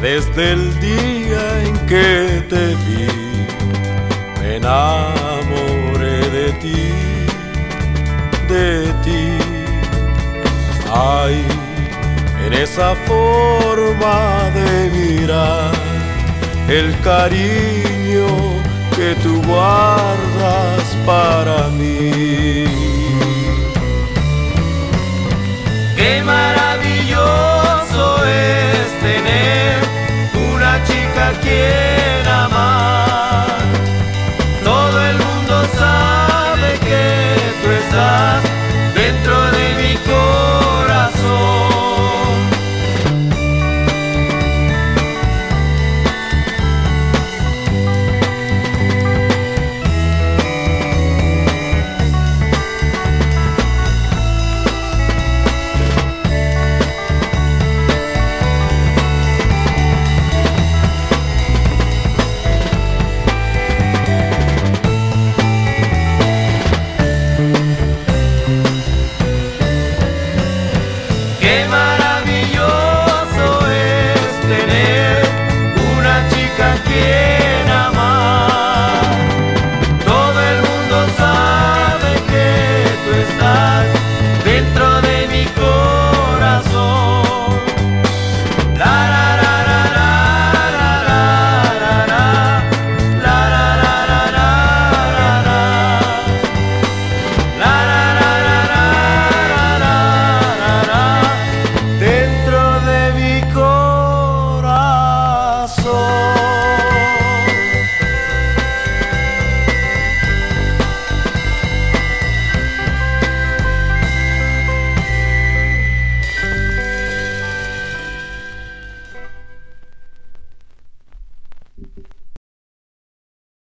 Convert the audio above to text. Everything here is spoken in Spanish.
desde el día en que te vi, me enamoré de ti, de ti. Ay, en esa forma de mirar, el cariño que tú guardas. yeah.